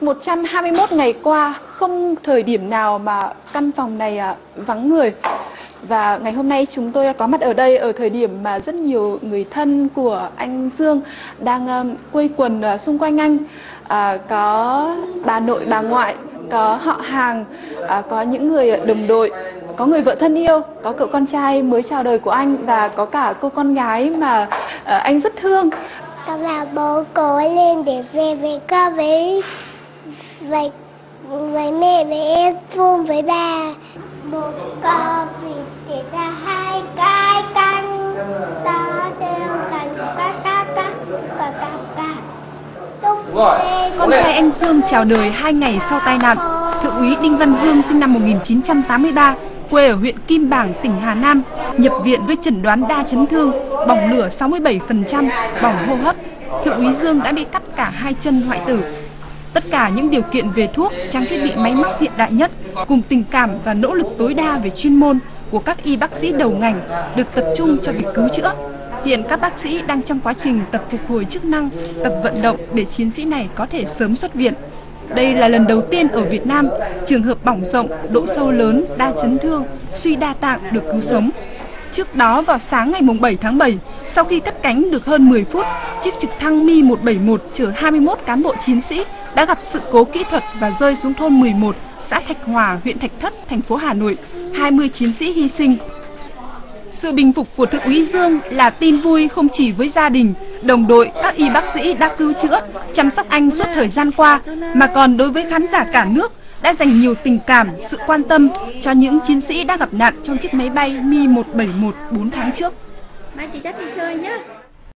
121 ngày qua, không thời điểm nào mà căn phòng này à, vắng người. Và ngày hôm nay chúng tôi có mặt ở đây ở thời điểm mà rất nhiều người thân của anh Dương đang à, quây quần à, xung quanh anh. À, có bà nội, bà ngoại, có họ hàng, à, có những người đồng đội, có người vợ thân yêu, có cậu con trai mới chào đời của anh và có cả cô con gái mà à, anh rất thương. Con bảo bố cố lên để về với con với với với mẹ với em Phương với bà. Một con vịt thì ra hai cái canh ta đều ca ca ca ca ca. Lúc lên Con trai anh Dương chào đời hai ngày sau tai nạn. Thượng úy Đinh Văn Dương sinh năm 1983, quê ở huyện Kim Bảng, tỉnh Hà Nam, nhập viện với chẩn đoán đa chấn thương, bỏng lửa 67%, bỏng hô hấp. Thượng úy Dương đã bị cắt cả hai chân hoại tử. Tất cả những điều kiện về thuốc, trang thiết bị máy móc hiện đại nhất, cùng tình cảm và nỗ lực tối đa về chuyên môn của các y bác sĩ đầu ngành được tập trung cho việc cứu chữa. Hiện các bác sĩ đang trong quá trình tập phục hồi chức năng, tập vận động để chiến sĩ này có thể sớm xuất viện. Đây là lần đầu tiên ở Việt Nam trường hợp bỏng rộng, độ sâu lớn, đa chấn thương, suy đa tạng được cứu sống. Trước đó vào sáng ngày 7 tháng 7, sau khi cất cánh được hơn 10 phút, chiếc trực thăng Mi-171 chở 21 cán bộ chiến sĩ đã gặp sự cố kỹ thuật và rơi xuống thôn 11, xã Thạch Hòa, huyện Thạch Thất, thành phố Hà Nội. 20 chiến sĩ hy sinh, sự bình phục của Thượng úy Dương là tin vui không chỉ với gia đình, đồng đội, các y bác sĩ đã cứu chữa, chăm sóc anh suốt thời gian qua, mà còn đối với khán giả cả nước đã dành nhiều tình cảm, sự quan tâm cho những chiến sĩ đã gặp nạn trong chiếc máy bay Mi-171 4 tháng trước. Mai chị dắt đi chơi nhá.